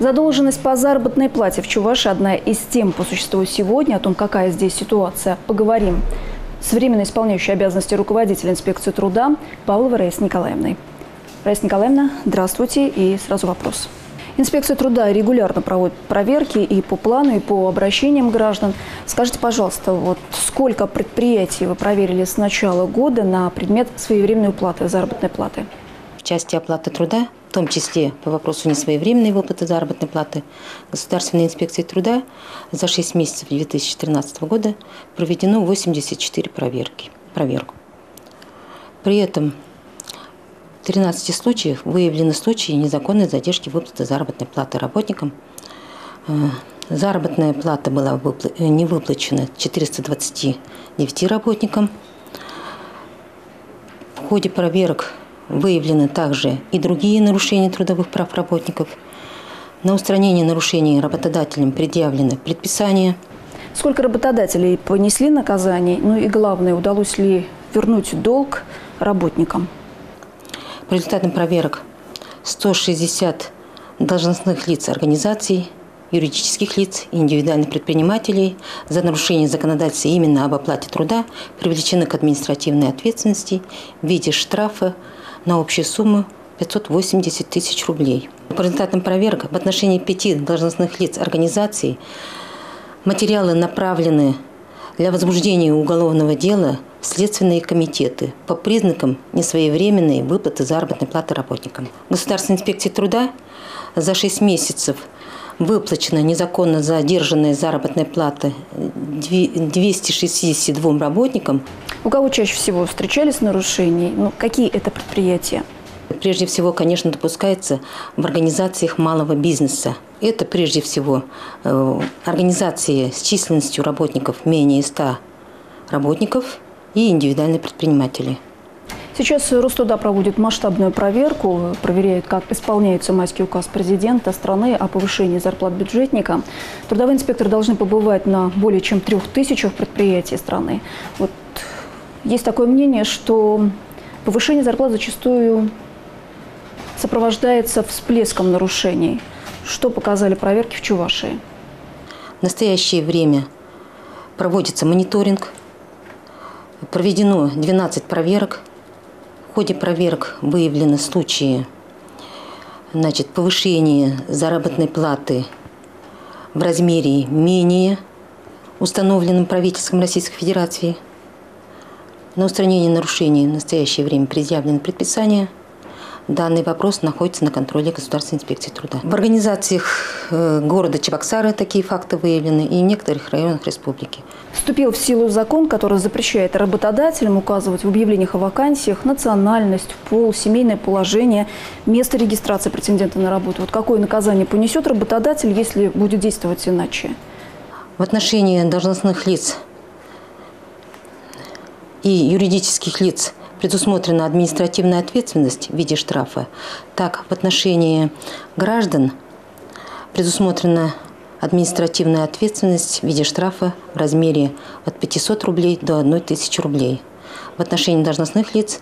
Задолженность по заработной плате в Чувашии – одна из тем по существу сегодня. О том, какая здесь ситуация, поговорим с временно исполняющей обязанности руководителя инспекции труда Павловой Раисой Николаевной. Раиса Николаевна, здравствуйте. И сразу вопрос. Инспекция труда регулярно проводит проверки и по плану, и по обращениям граждан. Скажите, пожалуйста, вот сколько предприятий вы проверили с начала года на предмет своевременной уплаты заработной платы? В части оплаты труда том числе по вопросу несвоевременной выплаты заработной платы Государственной инспекции труда за 6 месяцев 2013 года проведено 84 проверки, проверку. При этом в 13 случаях выявлены случаи незаконной задержки выплаты заработной платы работникам. Э, заработная плата была не выплачена 429 работникам. В ходе проверок Выявлены также и другие нарушения трудовых прав работников. На устранение нарушений работодателям предъявлены предписания. Сколько работодателей понесли наказание? Ну и главное, удалось ли вернуть долг работникам? По результатам проверок 160 должностных лиц организаций, юридических лиц и индивидуальных предпринимателей за нарушение законодательства именно об оплате труда привлечены к административной ответственности в виде штрафа на общую сумму 580 тысяч рублей. По результатам проверок в отношении пяти должностных лиц организации материалы направлены для возбуждения уголовного дела в следственные комитеты по признакам несвоевременной выплаты заработной платы работникам. Государственной инспекции труда за 6 месяцев выплачена незаконно задержанная заработная плата 262 работникам. У кого чаще всего встречались нарушения? Ну, какие это предприятия? Прежде всего, конечно, допускается в организациях малого бизнеса. Это прежде всего э, организации с численностью работников менее 100 работников и индивидуальные предприниматели – Сейчас Ростуда проводит масштабную проверку, проверяет, как исполняется майский указ президента страны о повышении зарплат бюджетника. Трудовые инспекторы должны побывать на более чем трех тысячах предприятий страны. Вот есть такое мнение, что повышение зарплат зачастую сопровождается всплеском нарушений. Что показали проверки в Чувашии? В настоящее время проводится мониторинг. Проведено 12 проверок ходе проверок выявлены случаи значит, повышения заработной платы в размере менее установленным правительством Российской Федерации. На устранение нарушений в настоящее время предъявлено предписание – Данный вопрос находится на контроле Государственной инспекции труда. В организациях э, города Чебоксары такие факты выявлены и в некоторых районах республики. Вступил в силу закон, который запрещает работодателям указывать в объявлениях о вакансиях национальность, пол, семейное положение, место регистрации претендента на работу. Вот какое наказание понесет работодатель, если будет действовать иначе? В отношении должностных лиц и юридических лиц предусмотрена административная ответственность в виде штрафа, так в отношении граждан предусмотрена административная ответственность в виде штрафа в размере от 500 рублей до 1000 рублей. В отношении должностных лиц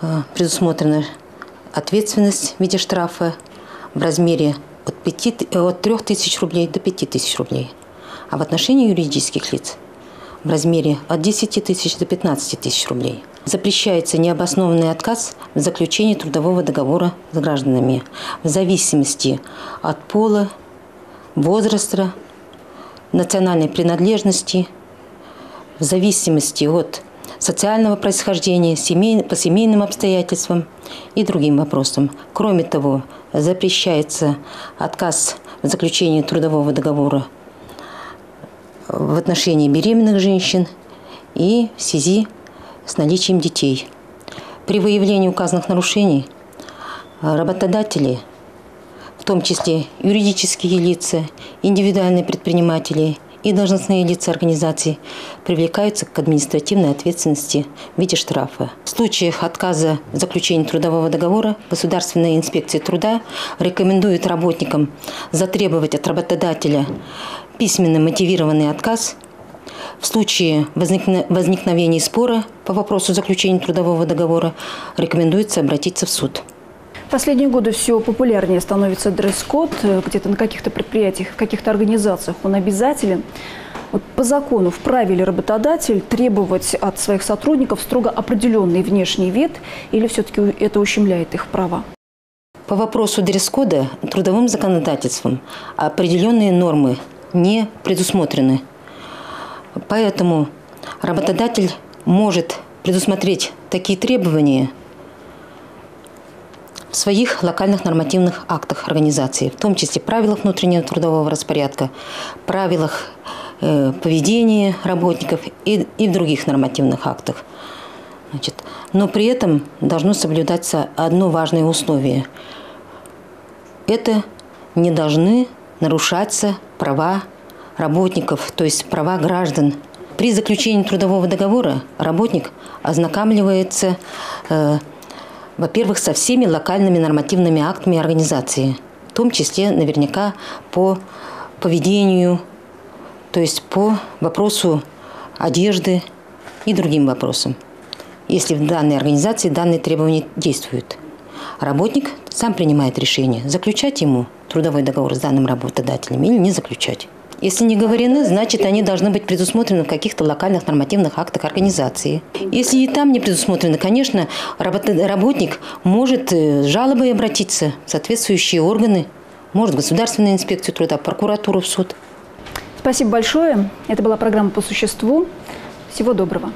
э, предусмотрена ответственность в виде штрафа в размере от, 5, от 3000 рублей до 5000 рублей. А в отношении юридических лиц в размере от 10 тысяч до 15 тысяч рублей. Запрещается необоснованный отказ в заключении трудового договора с гражданами в зависимости от пола, возраста, национальной принадлежности, в зависимости от социального происхождения, семей, по семейным обстоятельствам и другим вопросам. Кроме того, запрещается отказ в заключении трудового договора в отношении беременных женщин и в связи с наличием детей. При выявлении указанных нарушений работодатели, в том числе юридические лица, индивидуальные предприниматели и должностные лица организаций, привлекаются к административной ответственности в виде штрафа. В случаях отказа в заключении трудового договора Государственная инспекция труда рекомендует работникам затребовать от работодателя письменно мотивированный отказ в случае возникновения спора по вопросу заключения трудового договора рекомендуется обратиться в суд. Последние годы все популярнее становится дресс-код. Где-то на каких-то предприятиях, в каких-то организациях он обязателен. Вот по закону вправе ли работодатель требовать от своих сотрудников строго определенный внешний вид или все-таки это ущемляет их права? По вопросу дресс-кода трудовым законодательством определенные нормы не предусмотрены. Поэтому работодатель может предусмотреть такие требования в своих локальных нормативных актах организации, в том числе правилах внутреннего трудового распорядка, правилах э, поведения работников и, и в других нормативных актах. Значит, но при этом должно соблюдаться одно важное условие. Это не должны нарушаться права работников, то есть права граждан. При заключении трудового договора работник ознакомливается, э, во-первых, со всеми локальными нормативными актами организации, в том числе наверняка по поведению, то есть по вопросу одежды и другим вопросам, если в данной организации данные требования действуют. Работник сам принимает решение, заключать ему трудовой договор с данным работодателем или не заключать. Если не говорены, значит, они должны быть предусмотрены в каких-то локальных нормативных актах организации. Если и там не предусмотрено, конечно, работник может э, с жалобой обратиться в соответствующие органы, может, Государственную инспекцию труда, прокуратуру, в суд. Спасибо большое. Это была программа «По существу». Всего доброго.